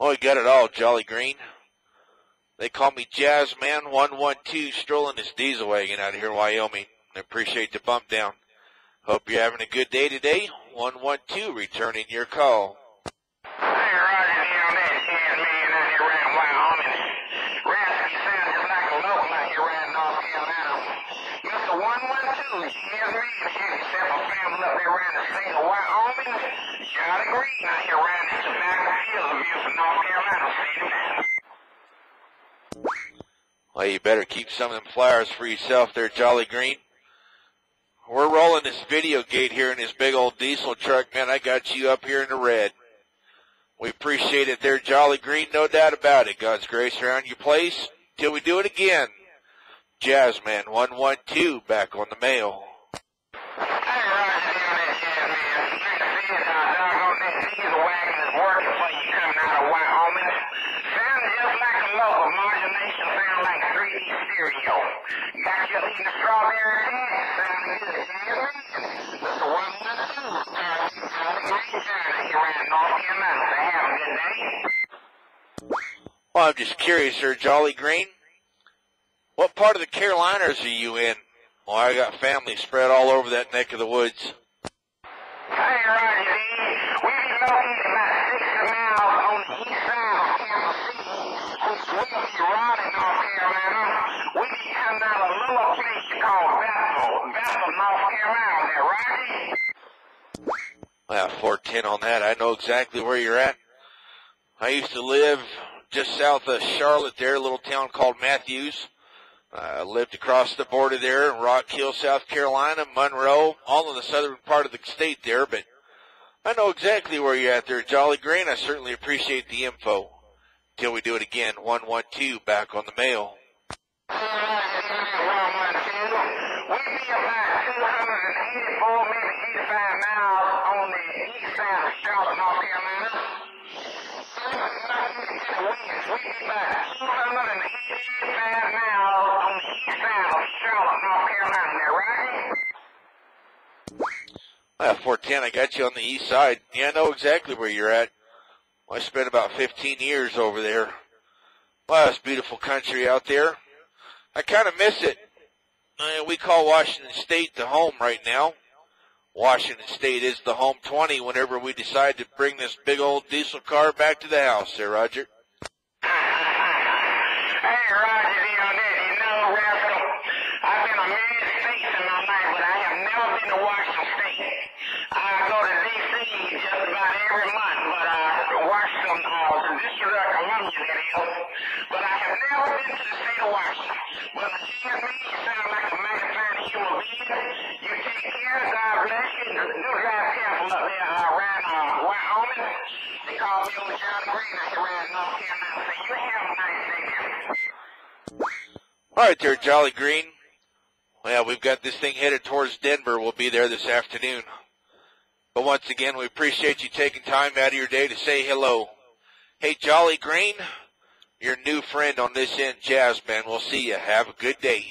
Oh, he got it all, Jolly Green. They call me Jazzman 112 strolling this diesel wagon out here in Wyoming. I appreciate the bump down. Hope you're having a good day today. 112 returning your call. Man a. Mr. 112, you hear me? And yourself a family up there around the state of Jolly Green out here around the tobacco fields of Houston, North Carolina, see Well, you better keep some of them flowers for yourself there, Jolly Green. We're rolling this video gate here in this big old diesel truck, man. I got you up here in the red. We appreciate it there, Jolly Green, no doubt about it. God's grace around your place. Till we do it again. Jazzman 112 back on the mail. Hey, Roger, down there, Shan man. Nice to see you, uh, doggone this diesel wagon is working for you coming out of Wyoming. Sounds just like a local. Modulation sound like 3D. Got you eating strawberry cat. Sound good, Jazzman. Mr. 112, uh, Green China here around North Carolina. Have a good day. Well, I'm just curious, sir, Jolly Green. What part of the Carolinas are you in? Well, I got family spread all over that neck of the woods. Hey, Roger We be located about 60 miles on the east side of Kansas City, which we be Raleigh, North Carolina. Be coming a little place called Bethel, Bethel, North Carolina. There, Roger? Well, 410 on that. I know exactly where you're at. I used to live just south of Charlotte there, a little town called Matthews. I lived across the border there in Rock Hill, South Carolina, Monroe, all in the southern part of the state there, but I know exactly where you're at there, Jolly Green. I certainly appreciate the info. Till we do it again, 112 back on the mail. Hey, Roger D. 112. We be about 284, maybe 85 miles on the east side of Charlotte, North Carolina. We be about 285 miles on the east side of Charlotte, North Carolina. There, right? Uh, 410, I got you on the east side. Yeah, I know exactly where you're at. I spent about 15 years over there. Wow, it's beautiful country out there. I kind of miss it. Uh, we call Washington State the home right now. Washington State is the home 20 whenever we decide to bring this big old diesel car back to the house there, Roger. Hey, Roger, D. on that. You know, Rascal, I've been a million states in my life, but I have never been to Washington State. I go to D.C. just about every month, but uh, Washington, uh, the But I have never been to the state of Washington. But you sound like a fine human being. You take care, God bless you. Drive careful up there uh, around uh, Wyoming. They call me old John Green around North Carolina. You have a nice day. All right there, Jolly Green. Well, we've got this thing headed towards Denver. We'll be there this afternoon. But once again, we appreciate you taking time out of your day to say hello. Hey, Jolly Green, your new friend on this end, Man. We'll see you. Have a good day.